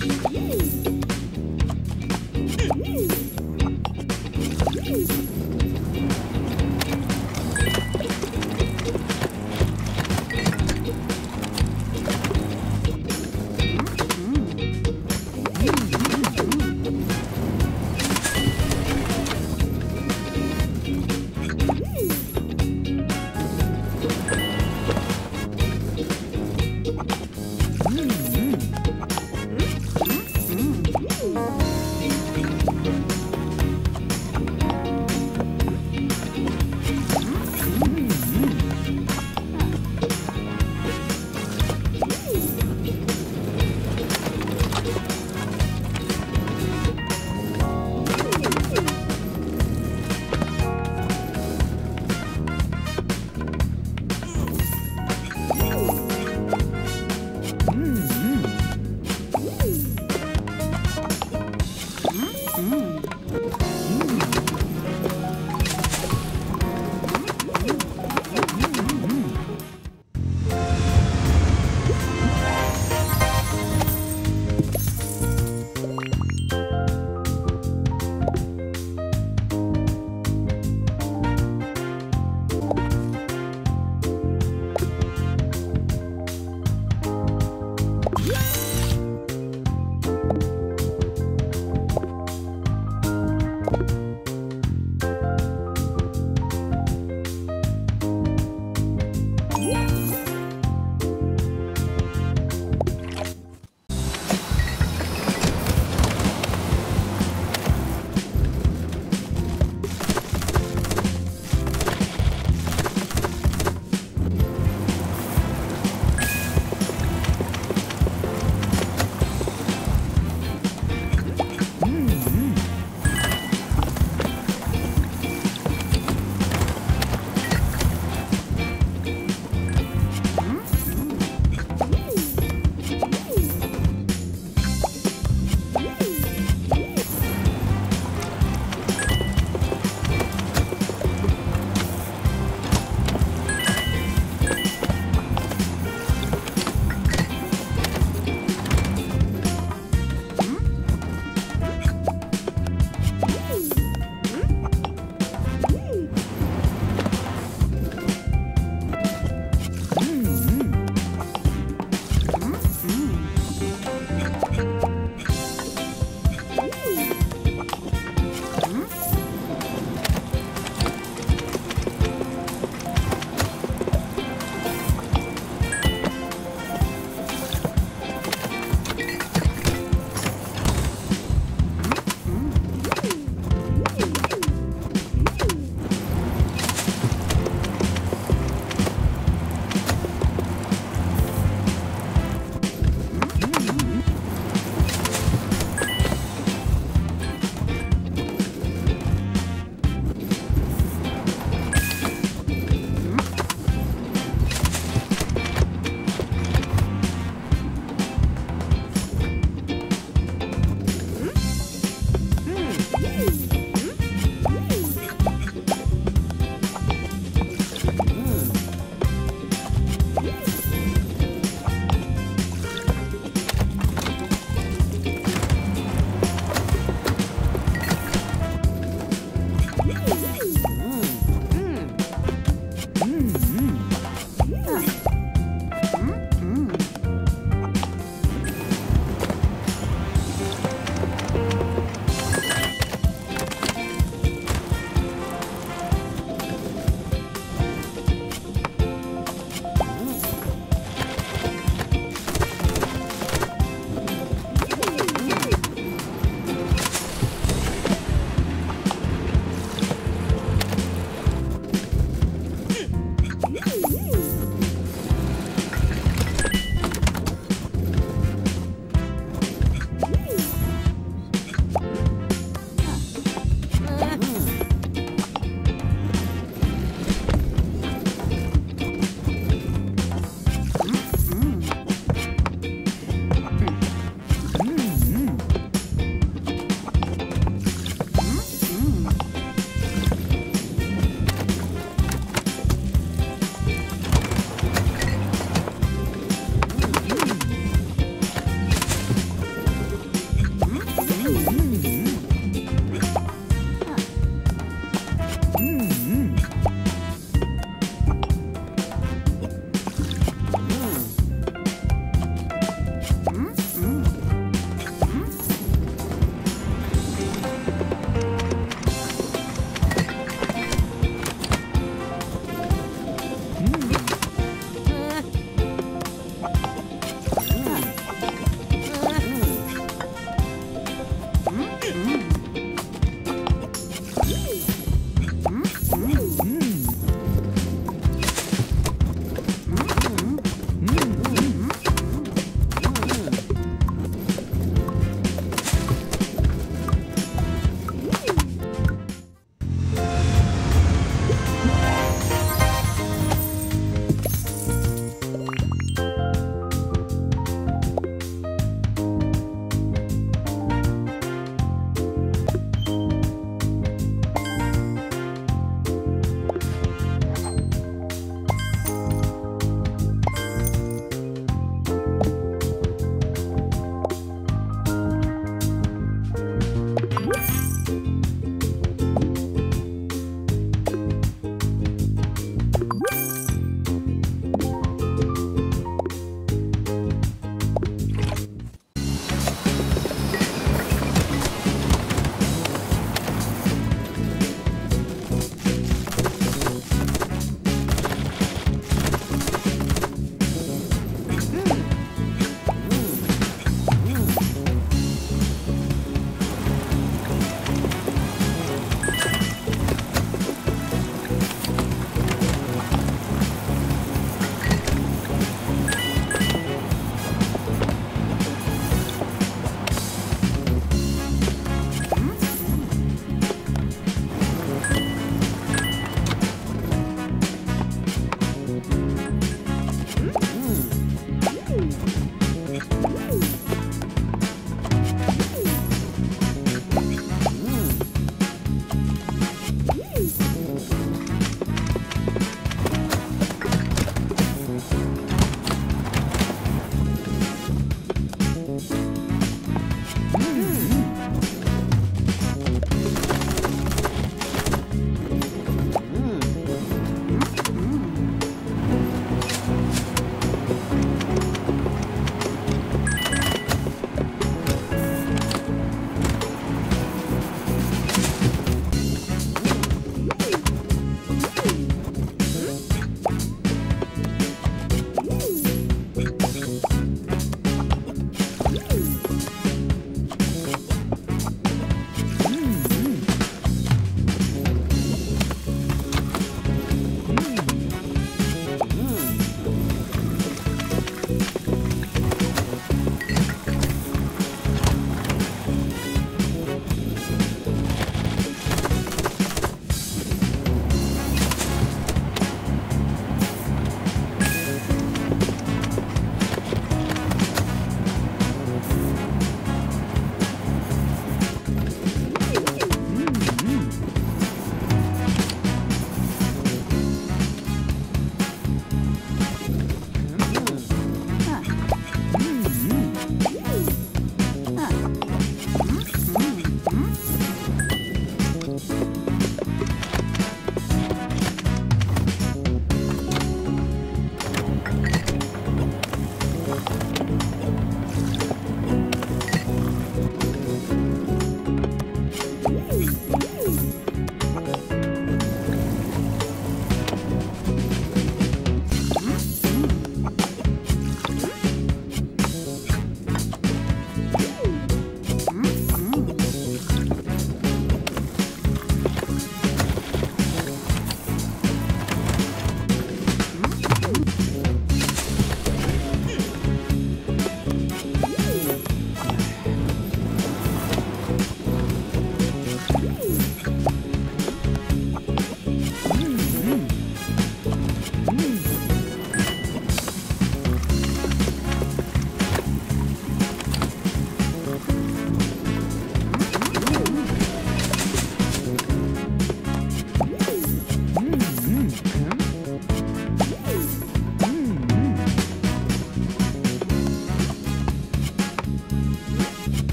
Mm.